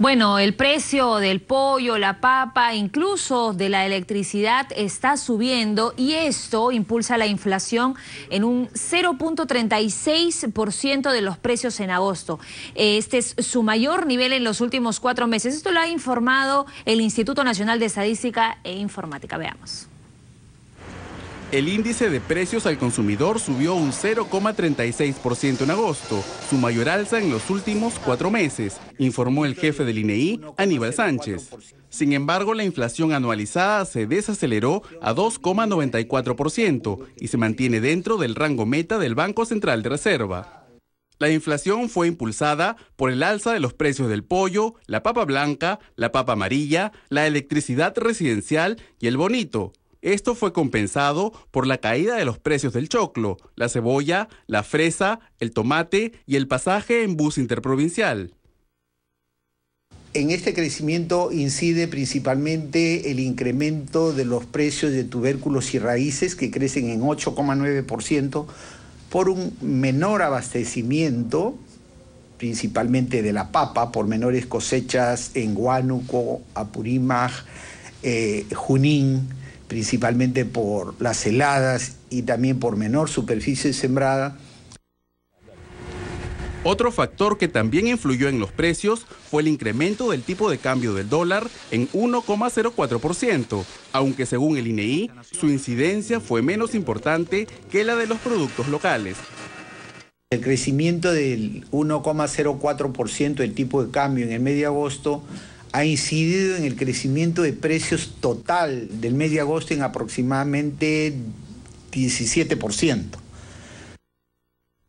Bueno, el precio del pollo, la papa, incluso de la electricidad está subiendo y esto impulsa la inflación en un 0.36% de los precios en agosto. Este es su mayor nivel en los últimos cuatro meses. Esto lo ha informado el Instituto Nacional de Estadística e Informática. Veamos. El índice de precios al consumidor subió un 0,36% en agosto, su mayor alza en los últimos cuatro meses, informó el jefe del INEI, Aníbal Sánchez. Sin embargo, la inflación anualizada se desaceleró a 2,94% y se mantiene dentro del rango meta del Banco Central de Reserva. La inflación fue impulsada por el alza de los precios del pollo, la papa blanca, la papa amarilla, la electricidad residencial y el bonito, esto fue compensado por la caída de los precios del choclo, la cebolla, la fresa, el tomate y el pasaje en bus interprovincial. En este crecimiento incide principalmente el incremento de los precios de tubérculos y raíces que crecen en 8,9% por un menor abastecimiento, principalmente de la papa, por menores cosechas en Huánuco, Apurímac, eh, Junín, principalmente por las heladas y también por menor superficie sembrada. Otro factor que también influyó en los precios fue el incremento del tipo de cambio del dólar en 1,04%, aunque según el INEI, su incidencia fue menos importante que la de los productos locales. El crecimiento del 1,04% del tipo de cambio en el mes de agosto ha incidido en el crecimiento de precios total del mes de agosto en aproximadamente 17%.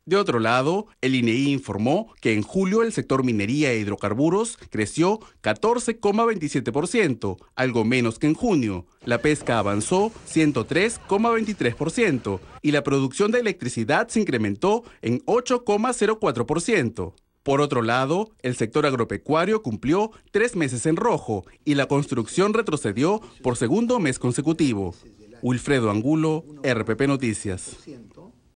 De otro lado, el INEI informó que en julio el sector minería e hidrocarburos creció 14,27%, algo menos que en junio. La pesca avanzó 103,23% y la producción de electricidad se incrementó en 8,04%. Por otro lado, el sector agropecuario cumplió tres meses en rojo y la construcción retrocedió por segundo mes consecutivo. Wilfredo Angulo, RPP Noticias.